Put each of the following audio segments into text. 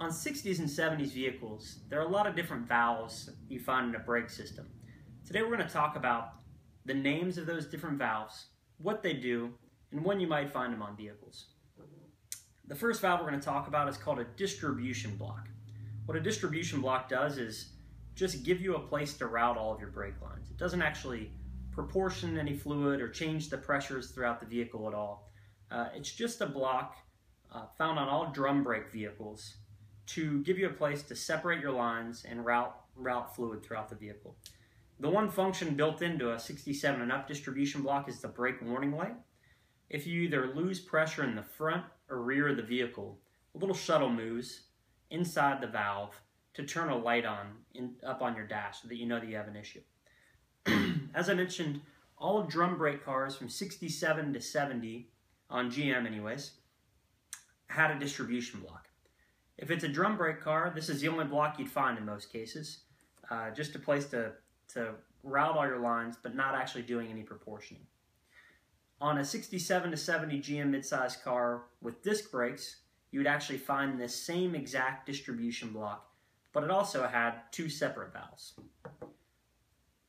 On 60s and 70s vehicles, there are a lot of different valves you find in a brake system. Today we're going to talk about the names of those different valves, what they do, and when you might find them on vehicles. The first valve we're going to talk about is called a distribution block. What a distribution block does is just give you a place to route all of your brake lines. It doesn't actually proportion any fluid or change the pressures throughout the vehicle at all. Uh, it's just a block uh, found on all drum brake vehicles to give you a place to separate your lines and route, route fluid throughout the vehicle. The one function built into a 67 and up distribution block is the brake warning light. If you either lose pressure in the front or rear of the vehicle, a little shuttle moves inside the valve to turn a light on in, up on your dash so that you know that you have an issue. As I mentioned, all drum brake cars from 67 to 70, on GM anyways, had a distribution block. If it's a drum brake car, this is the only block you'd find in most cases. Uh, just a place to, to route all your lines, but not actually doing any proportioning. On a 67 to 70 GM midsize car with disc brakes, you would actually find this same exact distribution block, but it also had two separate valves.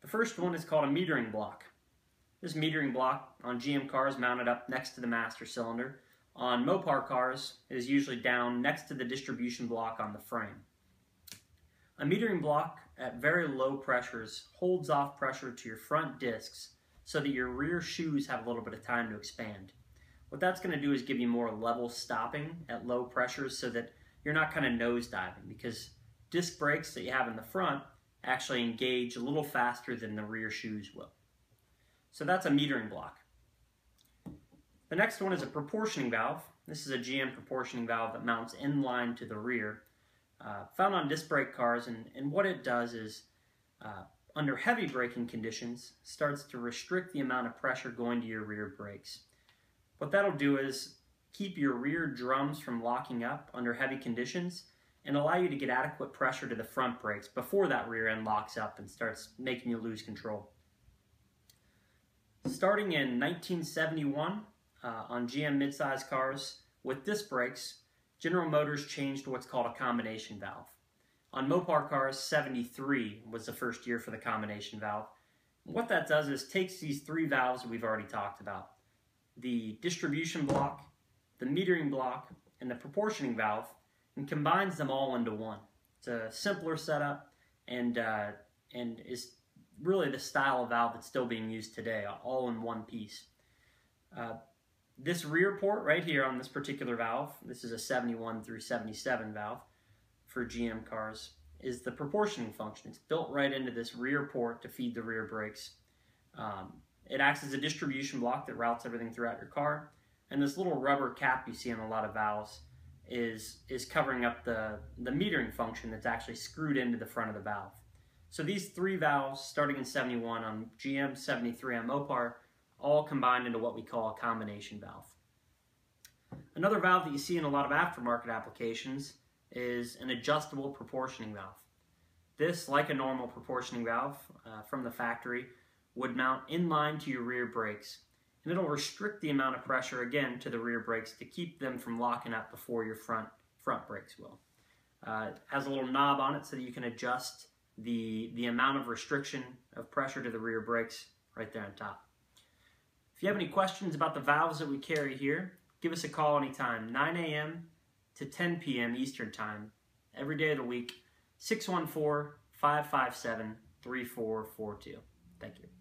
The first one is called a metering block. This metering block on GM cars mounted up next to the master cylinder on Mopar cars, it is usually down next to the distribution block on the frame. A metering block at very low pressures holds off pressure to your front discs so that your rear shoes have a little bit of time to expand. What that's going to do is give you more level stopping at low pressures so that you're not kind of nose diving because disc brakes that you have in the front actually engage a little faster than the rear shoes will. So that's a metering block. The next one is a proportioning valve. This is a GM proportioning valve that mounts in line to the rear. Uh, found on disc brake cars, and, and what it does is, uh, under heavy braking conditions, starts to restrict the amount of pressure going to your rear brakes. What that'll do is keep your rear drums from locking up under heavy conditions and allow you to get adequate pressure to the front brakes before that rear end locks up and starts making you lose control. Starting in 1971, uh, on GM midsize cars with disc brakes, General Motors changed what's called a combination valve. On Mopar cars, 73 was the first year for the combination valve. What that does is takes these three valves we've already talked about, the distribution block, the metering block, and the proportioning valve, and combines them all into one. It's a simpler setup and, uh, and is really the style of valve that's still being used today, all in one piece. Uh, this rear port right here on this particular valve, this is a 71 through 77 valve for GM cars, is the proportioning function. It's built right into this rear port to feed the rear brakes. Um, it acts as a distribution block that routes everything throughout your car. And this little rubber cap you see on a lot of valves is, is covering up the, the metering function that's actually screwed into the front of the valve. So these three valves, starting in 71 on GM, 73 on Mopar, all combined into what we call a combination valve. Another valve that you see in a lot of aftermarket applications is an adjustable proportioning valve. This, like a normal proportioning valve uh, from the factory, would mount in line to your rear brakes and it'll restrict the amount of pressure again to the rear brakes to keep them from locking up before your front front brakes will. Uh, it has a little knob on it so that you can adjust the, the amount of restriction of pressure to the rear brakes right there on top. If you have any questions about the valves that we carry here, give us a call anytime, 9 a.m. to 10 p.m. Eastern Time, every day of the week, 614 557 3442. Thank you.